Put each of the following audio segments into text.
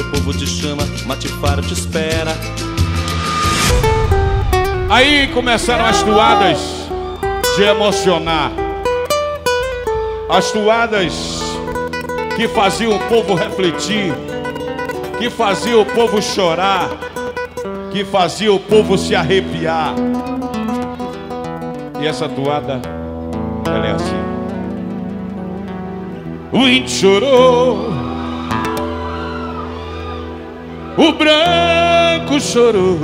Meu povo te chama, Matifaro te espera. Aí começaram as toadas de emocionar. As toadas que faziam o povo refletir, que faziam o povo chorar, que faziam o povo se arrepiar. E essa toada, ela é assim. O índio chorou, o branco chorou.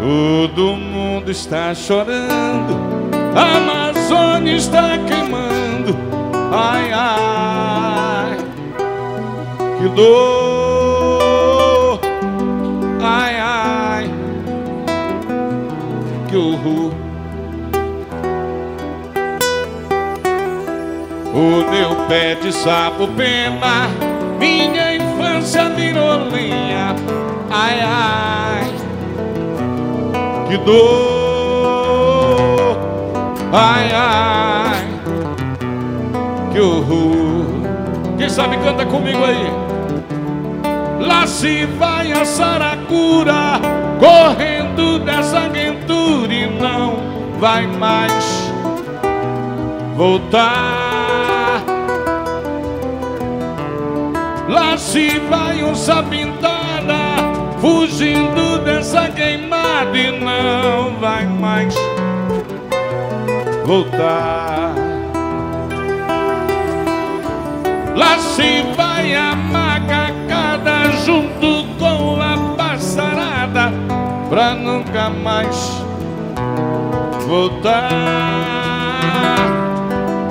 Todo mundo está chorando, a Amazônia está queimando. Ai, ai, que dor. O meu pé de sapo pena, minha infância virou. Ai, ai, que dor. Ai, ai, que horror. Quem sabe canta comigo aí. Lá se vai a saracura, correndo dessa aventura e não vai mais voltar. Lá se vai onça pintada, fugindo dessa queimada e não vai mais voltar. Lá se vai a macacada junto com a passarada pra nunca mais voltar.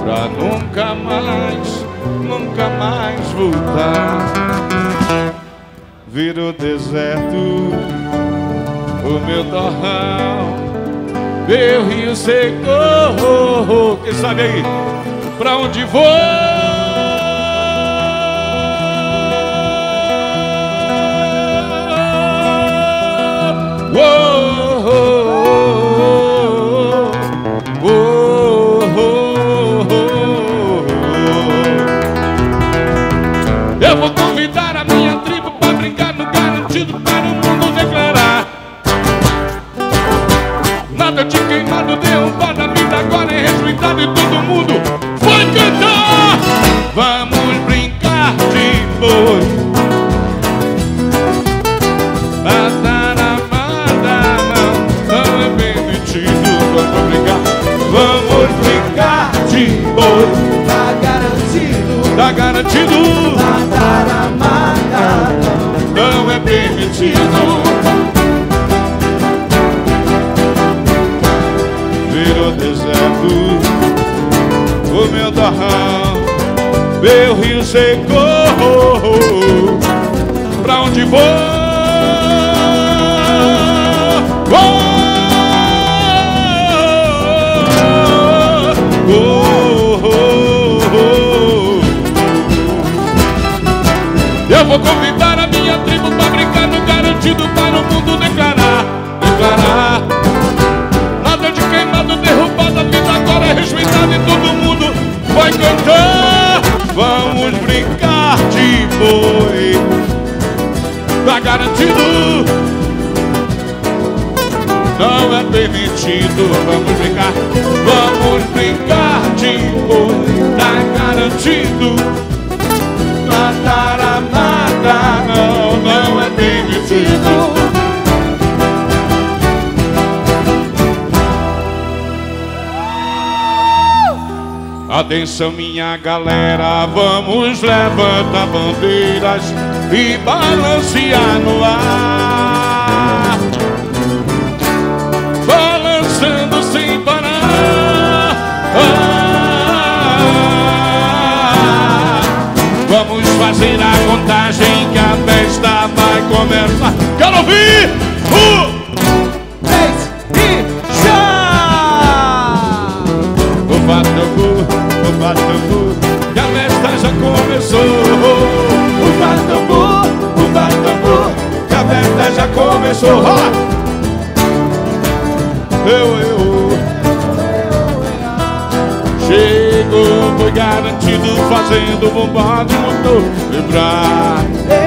Pra nunca mais, nunca mais voltar. Virou deserto o meu torrão, meu rio secou. Quem sabe aí? Pra onde vou? Para o mundo declarar. Nada de queimado, derrubado, a vida agora é respeitada e todo mundo foi cantar. Vamos brincar de boi. Matar amada não, não é permitido. Vamos brincar, vamos brincar de boi. Tá garantido, Tá garantido, matar a meu rio secou. Pra onde vou? Oh. Eu vou convidar a minha tribo pra brincar no garantido para o mundo declarar. Vamos brincar de boi, tá garantido. Não é permitido, vamos brincar, Atenção minha galera, vamos levantar bandeiras e balancear no ar. Balançando sem parar. Ah, Vamos fazer a contagem que a festa vai começar. Quero ouvir! O batambu, que a festa já começou. O batambu, o batambu, que a festa já começou. Rola! Eu, eu Chegou, foi garantido Fazendo bombar de motor Vibrar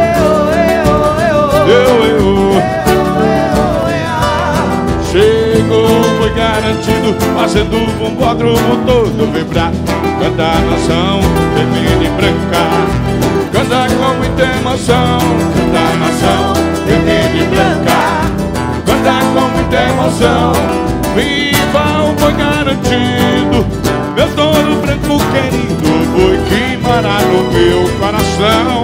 foi garantido, fazendo o bombódromo todo vibrar. Canta a nação vermelha e branca, canta com muita emoção. Canta a nação vermelha e branca, canta com muita emoção. Viva o boi garantido, meu touro branco querido, boi que mora no meu coração.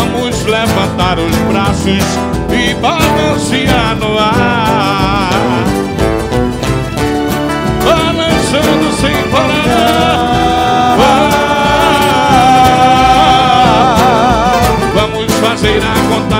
Vamos levantar os braços e balancear no ar. Balançando sem parar. Vamos fazer a contagem